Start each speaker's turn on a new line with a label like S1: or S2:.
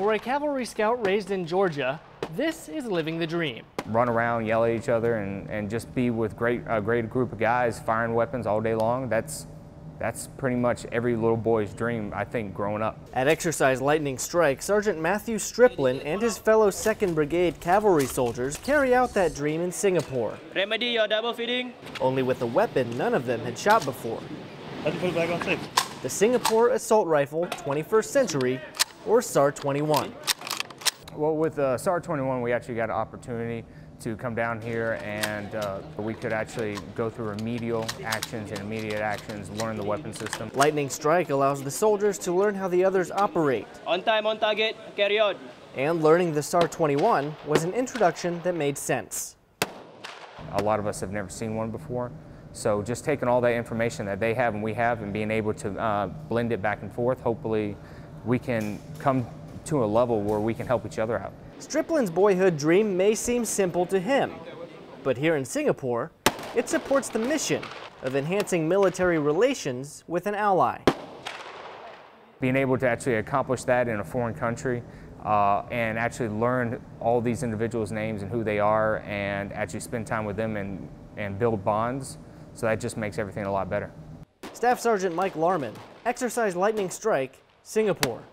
S1: For a cavalry scout raised in Georgia, this is living the dream.
S2: Run around, yell at each other, and, and just be with great, a great group of guys firing weapons all day long. That's, that's pretty much every little boy's dream, I think, growing up.
S1: At Exercise Lightning Strike, Sergeant Matthew Striplin and his fellow 2nd Brigade cavalry soldiers carry out that dream in Singapore.
S3: Remedy your double feeding.
S1: Only with a weapon none of them had shot before.
S4: Let me put it back on six.
S1: The Singapore Assault Rifle 21st Century, or SAR-21.
S2: Well, with uh, SAR-21, we actually got an opportunity to come down here and uh, we could actually go through remedial actions and immediate actions, learn the weapon system.
S1: Lightning Strike allows the soldiers to learn how the others operate.
S3: On time, on target, carry on.
S1: And learning the SAR-21 was an introduction that made sense.
S2: A lot of us have never seen one before. So just taking all that information that they have and we have and being able to uh, blend it back and forth, hopefully we can come to a level where we can help each other out.
S1: Striplin's boyhood dream may seem simple to him, but here in Singapore, it supports the mission of enhancing military relations with an ally.
S2: Being able to actually accomplish that in a foreign country uh, and actually learn all these individuals' names and who they are and actually spend time with them and, and build bonds, so that just makes everything a lot better.
S1: Staff Sergeant Mike Lahrman, Exercise Lightning Strike, Singapore.